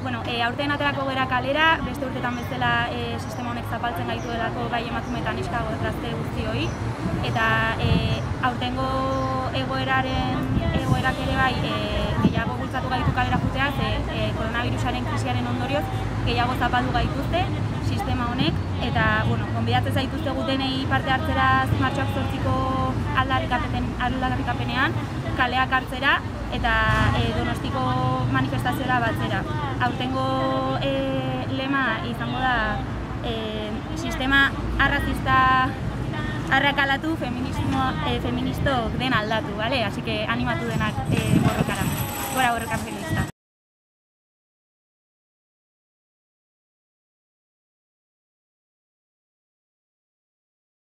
E, aurten aterako gera kalera, beste urtetan bezala e, sistema honek zapaltzen gaituelako bai emakumetan iskago gazte guztioi. Eta e, aurtengo egoeraren egoerak ere bai e, gehiago bultzatu gaitu kalera jutea, ze e, koronavirusaren krisiaren ondorioz gehiago zapaldu gaituzte sistema honek eta bueno, gonbidatzen zaituzte gutenei parte hartzera martxoak zortziko aldarrikapenean kaleak hartzera eta e, donostiko manifestazioa batzera. Aurtengo e, lema izango da e, sistema arrazista arrakalatu feminismo, e, feministok den aldatu, vale? Así que animatu denak e, borrokara. Gora borroka feminista.